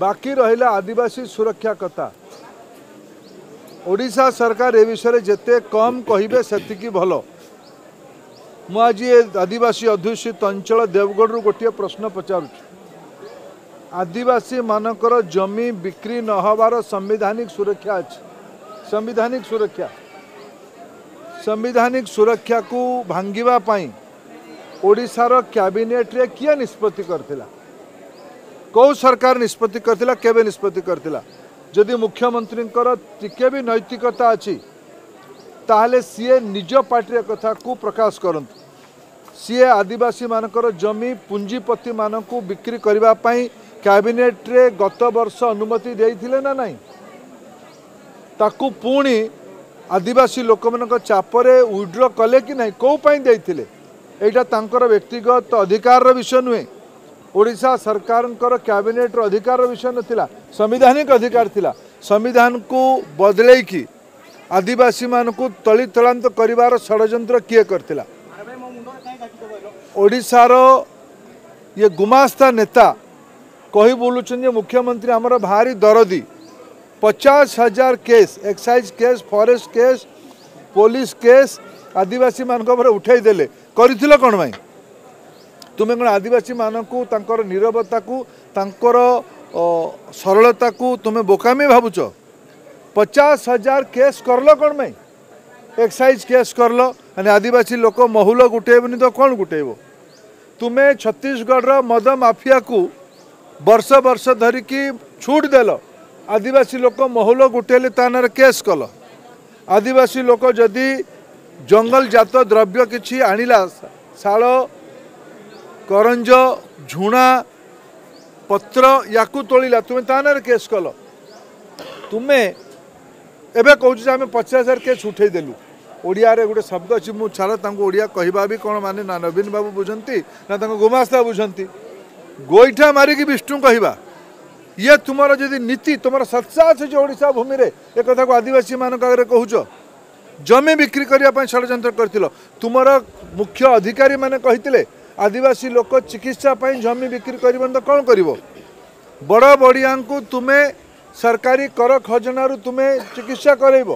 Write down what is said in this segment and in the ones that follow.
बाकी रहा आदिवासी सुरक्षा कथा ओडा सरकार ए विषय जिते कम कहे से भल मुझे आदिवासी अधूषित अंचल देवगढ़ रु गोटे प्रश्न पचार आदिवासी मानक जमी बिक्री न होवार संविधानिक सुरक्षा अच्छे संविधानिक सुरक्षा संविधानिक सुरक्षा को भांगापी ओडार कैबिनेट किए निष्पत्ति करता କେଉଁ ସରକାର ନିଷ୍ପତ୍ତି କରିଥିଲା କେବେ ନିଷ୍ପତ୍ତି କରିଥିଲା ଯଦି ମୁଖ୍ୟମନ୍ତ୍ରୀଙ୍କର ଟିକେ ବି ନୈତିକତା ଅଛି ତାହେଲେ ସିଏ ନିଜ ପାର୍ଟିର କଥାକୁ ପ୍ରକାଶ କରନ୍ତୁ ସିଏ ଆଦିବାସୀମାନଙ୍କର ଜମି ପୁଞ୍ଜିପତିମାନଙ୍କୁ ବିକ୍ରି କରିବା ପାଇଁ କ୍ୟାବିନେଟ୍ରେ ଗତ ବର୍ଷ ଅନୁମତି ଦେଇଥିଲେ ନା ନାହିଁ ତାକୁ ପୁଣି ଆଦିବାସୀ ଲୋକମାନଙ୍କ ଚାପରେ ୱିଡ୍ର କଲେ କି ନାହିଁ କେଉଁ ପାଇଁ ଦେଇଥିଲେ ଏଇଟା ତାଙ୍କର ବ୍ୟକ୍ତିଗତ ଅଧିକାରର ବିଷୟ ନୁହେଁ ଓଡ଼ିଶା ସରକାରଙ୍କର କ୍ୟାବିନେଟ୍ର ଅଧିକାର ବିଷୟ ନଥିଲା ସାମ୍ବିଧାନିକ ଅଧିକାର ଥିଲା ସମ୍ବିଧାନକୁ ବଦଳେଇକି ଆଦିବାସୀମାନଙ୍କୁ ତଳିତଳାନ୍ତ କରିବାର ଷଡ଼ଯନ୍ତ୍ର କିଏ କରିଥିଲା ଓଡ଼ିଶାର ଇଏ ଗୁମାସ୍ତା ନେତା କହି ବୋଲୁଛନ୍ତି ଯେ ମୁଖ୍ୟମନ୍ତ୍ରୀ ଆମର ଭାରି ଦରଦି ପଚାଶ ହଜାର case excise case forest case police case ଆଦିବାସୀମାନଙ୍କ ଉପରେ ଉଠାଇଦେଲେ କରିଥିଲ କ'ଣ ପାଇଁ ତୁମେ କ'ଣ ଆଦିବାସୀମାନଙ୍କୁ ତାଙ୍କର ନିରବତାକୁ ତାଙ୍କର ସରଳତାକୁ ତୁମେ ବୋକାମି ଭାବୁଛ ପଚାଶ ହଜାର କେସ୍ କରଲ କ'ଣ ପାଇଁ ଏକ୍ସାଇଜ୍ କେସ୍ କରଲ ମାନେ ଆଦିବାସୀ ଲୋକ ମହୁଲ ଗୋଟେଇବନି ତ କ'ଣ ଗୋଟେଇବ ତୁମେ ଛତିଶଗଡ଼ର ମଦ ମାଫିଆକୁ ବର୍ଷ ବର୍ଷ ଧରିକି ଛୁଟ ଦେଲ ଆଦିବାସୀ ଲୋକ ମହୁଲ ଗୋଟେଇଲେ ତା ନାଁରେ କେସ୍ କଲ ଆଦିବାସୀ ଲୋକ ଯଦି ଜଙ୍ଗଲଜାତ ଦ୍ରବ୍ୟ କିଛି ଆଣିଲା ଶାଳ करंज झुणा पत्र याकू तोला तुम्हें ता ना केस कल तुम्हें एवं कौच आम पचास हजार केस उठेदेलु ଓଡ଼ିଆରେ ଗୋଟେ ଶବ୍ଦ ଅଛି ମୁଁ ଛାଡ଼ ତାଙ୍କୁ ଓଡ଼ିଆ କହିବା ବି କ'ଣ ମାନେ ନା ନବୀନ ବାବୁ ବୁଝନ୍ତି ନା ତାଙ୍କ ଗୋମାସ୍ତା ବୁଝନ୍ତି ଗୋଇଠା ମାରିକି ବିଷ୍ଣୁ କହିବା ଇଏ ତୁମର ଯଦି ନୀତି ତୁମର ସତ୍ସା ଆସୁଛି ଓଡ଼ିଶା ଭୂମିରେ ଏ କଥାକୁ ଆଦିବାସୀମାନଙ୍କ ଆଗରେ କହୁଛ ଜମି ବିକ୍ରି କରିବା ପାଇଁ ଷଡ଼ଯନ୍ତ୍ର କରିଥିଲ ତୁମର ମୁଖ୍ୟ ଅଧିକାରୀମାନେ କହିଥିଲେ आदिवासी लोक चिकित्सापी जमी बिक्री कर तो कौन कर बड़ बड़िया को तुम्हें सरकारी कर खजन रु तुम्हें चिकित्सा कराइब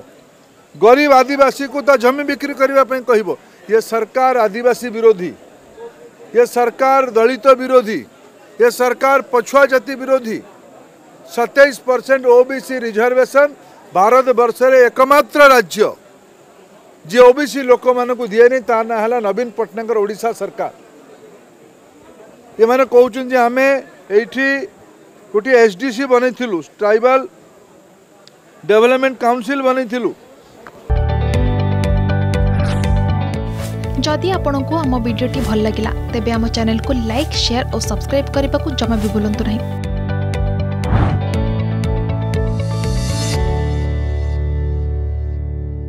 गरीब आदिवासी को तो जमी बिक्री करने कह ये सरकार आदिवासी विरोधी ये सरकार दलित विरोधी ये सरकार पछुआ जाति विरोधी सतैश percent O B C reservation Bharat बर्ष एकम्र राज्य जी ओबीसी लोक मानक दिए ना है नवीन पट्टनायकशा सरकार ये मैंने कौन जो आम ये गोटे एस डी सी बनु ट्राइबाल डेभलपमेंट काउनसिल बनु जदि आपण आम भिडी भल लगा तेब आम चेल लाइक सेयार और सब्सक्राइब करने को जमा भी बुलां नहीं